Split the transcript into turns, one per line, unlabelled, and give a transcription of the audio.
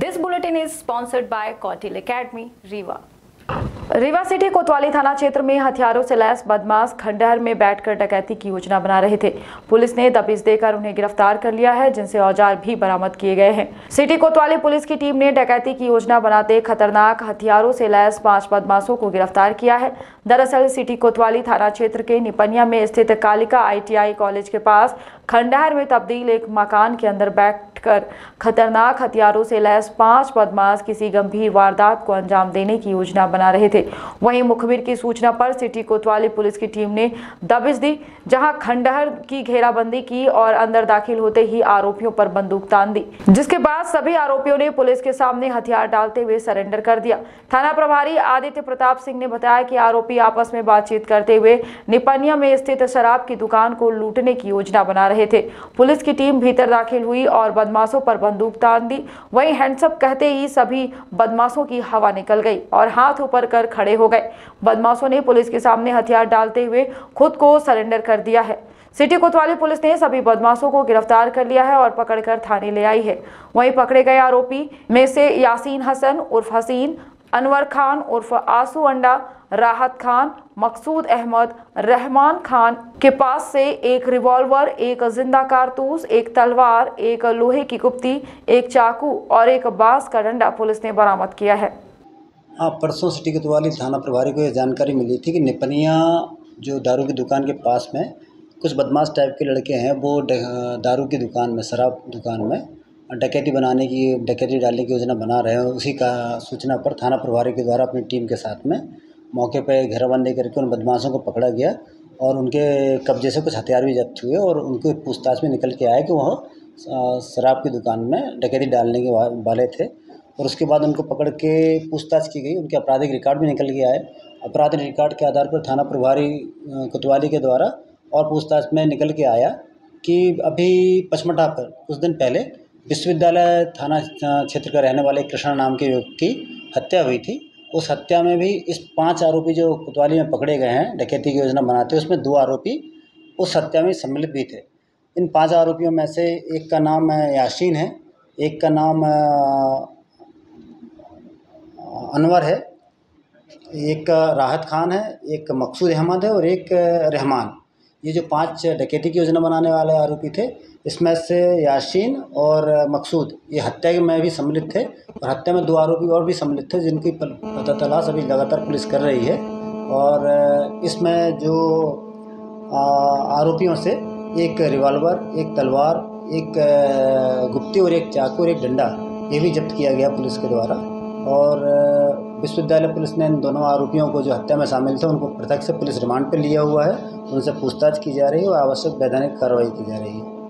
This bulletin is sponsored by Kautil Academy, Riva. Rewa city कोतवाली थाना क्षेत्र में हथियारों से लैस बदमाश खंडहर में बैठकर डकैती की योजना बना रहे थे। पुलिस ने दबिश देकर उन्हें गिरफ़्तार कर लिया है जिनसे औज़ार भी बरामद किए गए हैं। सिटी कोतवाली पुलिस की टीम ने डकैती की योजना बनाते खतरनाक हथियारों से लैस पाँच बदमाशों को गिरफ़्तार किया है। दरअसल सिटी कोतवाली थाना क्षेत्र के निपनिया में स्थित कालिका आईटीआई कॉलेज के पास खंडहर में तब्दील एक मकान के अंदर बैठकर खतरनाक हथियारों से लैस पाँच बदमाश किसी गंभीर वारदात को अंजाम देने की योजना बना रहे थे। वहीं मुखबिर की सूचना पर सिटी कोतवाली पुलिस की टीम ने दबिश दी, जहाँ खंडहर की घेराबंदी की और अंदर दाखिल होते ही आरोपियों पर बंदूक तान दी। जिसके बाद सभी आरोपियों ने पुलिस के सामने हथियार डालते हुए सरेंडर कर दिया। थाना प्रभारी आदित्य प्रताप सिंह ने बताया कि आरोपी आपस में बातचीत करते हुए निपनिया में स्थित शराब की दुकान को लूटने की योजना बना रहे थे। पुलिस की टीम भीतर दाखिल हुई और बदमाशों पर बंदूक तान दी। वहीं हैंडसअप कहते ही सभी बदमाशों की हवा निकल गई और हाथ ऊपर कर खड़े हो गए। बदमाशों ने पुलिस के सामने हथियार डालते हुए खुद को सरेंडर कर दिया है। सिटी कोतवाली पुलिस ने सभी बदमाशों को गिरफ़्तार कर लिया है और पकड़कर थाने ले आई है। वहीं पकड़े गए आरोपी में से यासीन हसन उर्फ़ हसीन अनवर खान उर्फ़ आँसू अंडा, राहत खान, मकसूद अहमद, रहमान खान के पास से एक रिवॉल्वर, एक ज़िंदा कारतूस, एक तलवार, एक लोहे की गुप्ती, एक चाकू और एक बाँस का डंडा पुलिस ने बरामद किया है।
हाँ परसों सिटी कोतवाली थाना प्रभारी को यह जानकारी मिली थी कि निपनिया जो दारू की दुकान के पास में कुछ बदमाश टाइप के लड़के हैं, वो दारू की दुकान में, शराब दुकान में डकैती बनाने की, डकैती डालने की योजना बना रहे हैं। उसी का सूचना पर थाना प्रभारी के द्वारा अपनी टीम के साथ में मौके पर घेराबंदी करके उन बदमाशों को पकड़ा गया और उनके कब्जे से कुछ हथियार भी जब्त हुए और उनके पूछताछ में निकल के आए कि वह शराब की दुकान में डकैती डालने के वाले थे और उसके बाद उनको पकड़ के पूछताछ की गई। उनके आपराधिक रिकॉर्ड भी निकल के आए। आपराधिक रिकॉर्ड के आधार पर थाना प्रभारी कोतवाली के द्वारा और पूछताछ में निकल के आया कि अभी पचमटा पर कुछ दिन पहले विश्वविद्यालय थाना क्षेत्र का रहने वाले कृष्णा नाम के युवक की हत्या हुई थी। उस हत्या में भी इस पाँच आरोपी जो कोतवाली में पकड़े गए हैं, डकैती की योजना बनाते उसमें दो आरोपी उस हत्या में सम्मिलित भी थे। इन पाँच आरोपियों में से एक का नाम याशीन है, एक का नाम अनवर है, एक राहत खान है, एक मकसूद अहमद है और एक रहमान। ये जो पाँच डकैती की योजना बनाने वाले आरोपी थे, इसमें से याशीन और मकसूद, ये हत्या में भी सम्मिलित थे और हत्या में दो आरोपी और भी सम्मिलित थे जिनकी पता तलाश अभी लगातार पुलिस कर रही है। और इसमें जो आरोपियों से एक रिवॉल्वर, एक तलवार, एक, गुप्ती और एक चाकू और एक डंडा, ये भी जब्त किया गया पुलिस के द्वारा। और विश्वविद्यालय पुलिस ने इन दोनों आरोपियों को जो हत्या में शामिल थे, उनको पृथक से पुलिस रिमांड पर लिया हुआ है। उनसे पूछताछ की जा रही है और आवश्यक वैधानिक कार्रवाई की जा रही है।